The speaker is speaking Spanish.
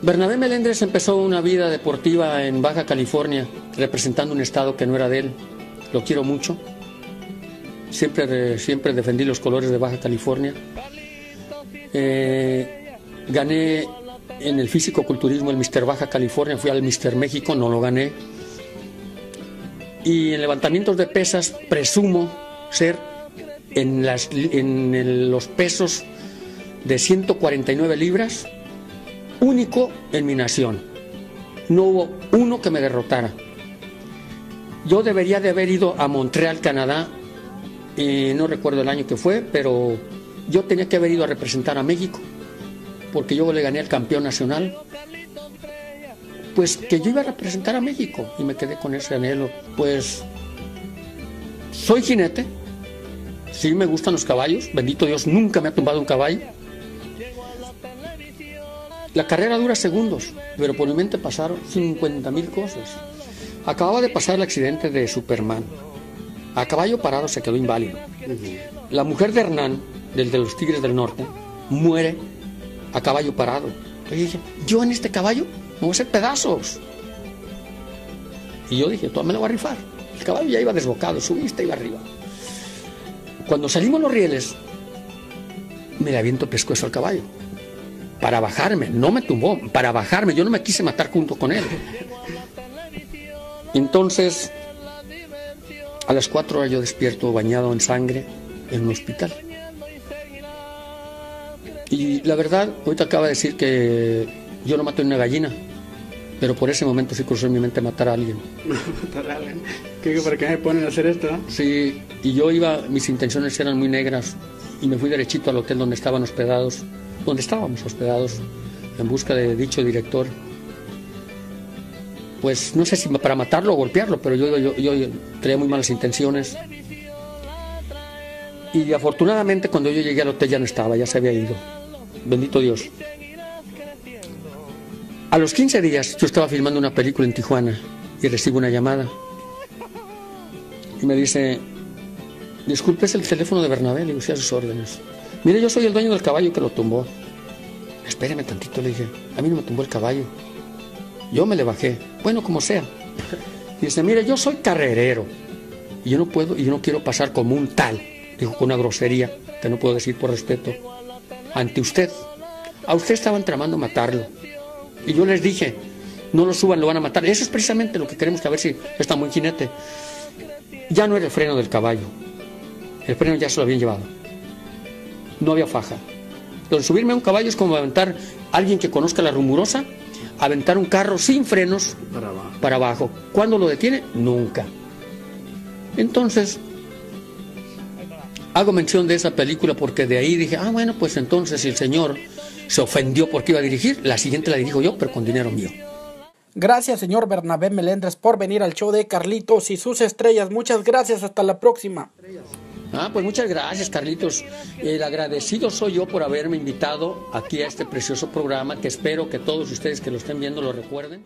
Bernabé Meléndez empezó una vida deportiva en Baja California, representando un estado que no era de él. Lo quiero mucho. Siempre, siempre defendí los colores de Baja California. Eh, gané en el físico-culturismo el Mister Baja California, fui al Mister México, no lo gané. Y en levantamientos de pesas presumo ser en, las, en los pesos de 149 libras, único en mi nación. No hubo uno que me derrotara. Yo debería de haber ido a Montreal, Canadá, y no recuerdo el año que fue, pero yo tenía que haber ido a representar a México, porque yo le gané al campeón nacional. Pues que yo iba a representar a México y me quedé con ese anhelo. Pues soy jinete, sí me gustan los caballos, bendito Dios, nunca me ha tumbado un caballo la carrera dura segundos, pero por mi mente pasaron 50 mil cosas. Acababa de pasar el accidente de Superman. A caballo parado se quedó inválido. La mujer de Hernán, del de los Tigres del Norte, muere a caballo parado. Y dije, yo en este caballo me voy a hacer pedazos. Y yo dije, todo me lo voy a rifar. El caballo ya iba desbocado, su vista iba arriba. Cuando salimos los rieles, me le aviento pescuezo al caballo para bajarme, no me tumbó, para bajarme, yo no me quise matar junto con él. Entonces, a las cuatro horas yo despierto bañado en sangre en un hospital. Y la verdad, ahorita acaba de decir que yo no maté una gallina, pero por ese momento sí cruzó en mi mente matar a alguien. ¿Matar a alguien? ¿Qué, ¿Para qué me ponen a hacer esto? Sí, y yo iba, mis intenciones eran muy negras y me fui derechito al hotel donde estaban hospedados donde estábamos hospedados en busca de dicho director. Pues no sé si para matarlo o golpearlo, pero yo, yo, yo tenía muy malas intenciones. Y afortunadamente cuando yo llegué al hotel ya no estaba, ya se había ido. Bendito Dios. A los 15 días yo estaba filmando una película en Tijuana y recibo una llamada. Y me dice, disculpe, es el teléfono de Bernabé, le digo, a sus órdenes. Mire, yo soy el dueño del caballo que lo tumbó. Espéreme tantito, le dije. A mí no me tumbó el caballo. Yo me le bajé. Bueno, como sea. Dice, mire, yo soy carrerero. Y yo no puedo, y yo no quiero pasar como un tal. Dijo con una grosería que no puedo decir por respeto. Ante usted. A usted estaban tramando matarlo. Y yo les dije, no lo suban, lo van a matar. Eso es precisamente lo que queremos ver si está muy jinete. Ya no era el freno del caballo. El freno ya se lo habían llevado no había faja. Entonces, subirme a un caballo es como aventar a alguien que conozca la rumorosa, aventar un carro sin frenos para abajo. para abajo. ¿Cuándo lo detiene? Nunca. Entonces, hago mención de esa película porque de ahí dije, ah, bueno, pues entonces si el señor se ofendió porque iba a dirigir, la siguiente la dirijo yo, pero con dinero mío. Gracias, señor Bernabé Melendres, por venir al show de Carlitos y sus estrellas. Muchas gracias, hasta la próxima. Ah, pues muchas gracias, Carlitos. El agradecido soy yo por haberme invitado aquí a este precioso programa, que espero que todos ustedes que lo estén viendo lo recuerden.